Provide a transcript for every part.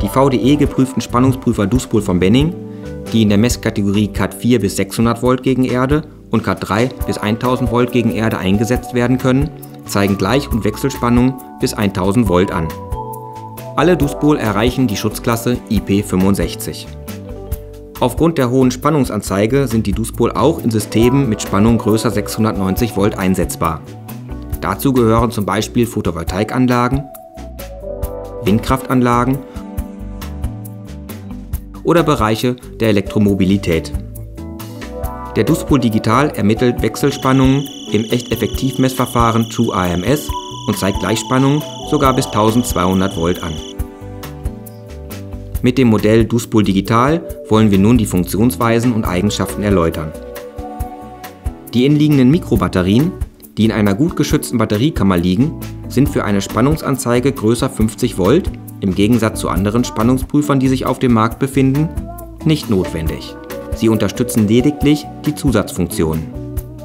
Die VDE geprüften Spannungsprüfer Duspol von Benning, die in der Messkategorie Cat 4 bis 600 Volt gegen Erde und Cat 3 bis 1000 Volt gegen Erde eingesetzt werden können, zeigen Gleich- und Wechselspannungen bis 1000 Volt an. Alle Duspol erreichen die Schutzklasse IP65. Aufgrund der hohen Spannungsanzeige sind die Duspol auch in Systemen mit Spannung größer 690 Volt einsetzbar. Dazu gehören zum Beispiel Photovoltaikanlagen, Windkraftanlagen oder Bereiche der Elektromobilität. Der Duspol Digital ermittelt Wechselspannungen im Echteffektivmessverfahren True AMS und zeigt Gleichspannungen sogar bis 1200 Volt an. Mit dem Modell Duspol Digital wollen wir nun die Funktionsweisen und Eigenschaften erläutern. Die inliegenden Mikrobatterien, die in einer gut geschützten Batteriekammer liegen, sind für eine Spannungsanzeige größer 50 Volt im Gegensatz zu anderen Spannungsprüfern, die sich auf dem Markt befinden, nicht notwendig. Sie unterstützen lediglich die Zusatzfunktionen.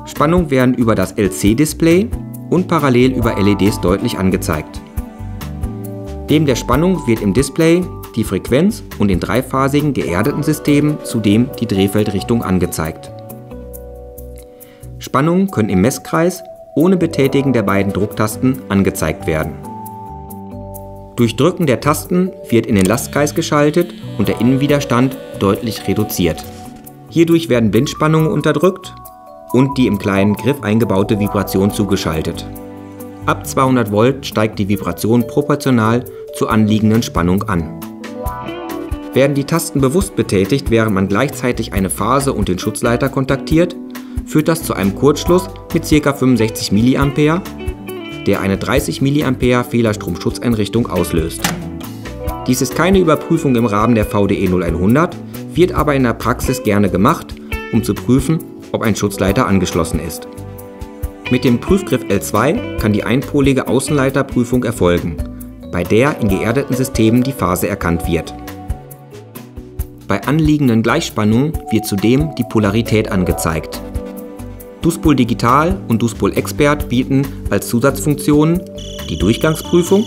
Spannungen werden über das LC-Display und parallel über LEDs deutlich angezeigt. Neben der Spannung wird im Display die Frequenz und in dreiphasigen geerdeten Systemen zudem die Drehfeldrichtung angezeigt. Spannungen können im Messkreis ohne Betätigen der beiden Drucktasten angezeigt werden. Durch Drücken der Tasten wird in den Lastkreis geschaltet und der Innenwiderstand deutlich reduziert. Hierdurch werden Blindspannungen unterdrückt und die im kleinen Griff eingebaute Vibration zugeschaltet. Ab 200 Volt steigt die Vibration proportional zur anliegenden Spannung an. Werden die Tasten bewusst betätigt, während man gleichzeitig eine Phase und den Schutzleiter kontaktiert, führt das zu einem Kurzschluss mit ca. 65 mA der eine 30 mA Fehlerstroms-Schutzeinrichtung auslöst. Dies ist keine Überprüfung im Rahmen der VDE 0100, wird aber in der Praxis gerne gemacht, um zu prüfen, ob ein Schutzleiter angeschlossen ist. Mit dem Prüfgriff L2 kann die einpolige Außenleiterprüfung erfolgen, bei der in geerdeten Systemen die Phase erkannt wird. Bei anliegenden Gleichspannungen wird zudem die Polarität angezeigt. Duspol Digital und Duspol Expert bieten als Zusatzfunktionen die Durchgangsprüfung,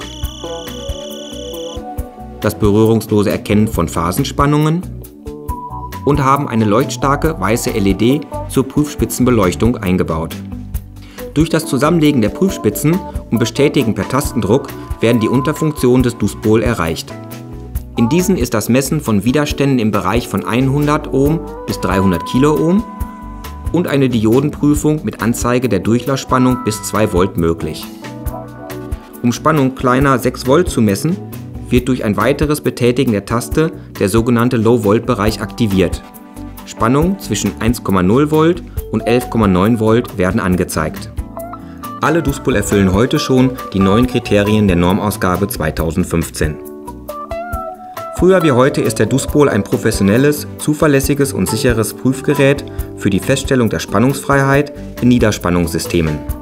das berührungslose Erkennen von Phasenspannungen und haben eine leuchtstarke weiße LED zur Prüfspitzenbeleuchtung eingebaut. Durch das Zusammenlegen der Prüfspitzen und Bestätigen per Tastendruck werden die Unterfunktionen des Duspol erreicht. In diesen ist das Messen von Widerständen im Bereich von 100 Ohm bis 300 Kiloohm und eine Diodenprüfung mit Anzeige der Durchlaufspannung bis 2 Volt möglich. Um Spannung kleiner 6 Volt zu messen, wird durch ein weiteres Betätigen der Taste der sogenannte Low-Volt-Bereich aktiviert. Spannungen zwischen 1,0 Volt und 11,9 Volt werden angezeigt. Alle Duspol erfüllen heute schon die neuen Kriterien der Normausgabe 2015. Früher wie heute ist der Duspol ein professionelles, zuverlässiges und sicheres Prüfgerät für die Feststellung der Spannungsfreiheit in Niederspannungssystemen.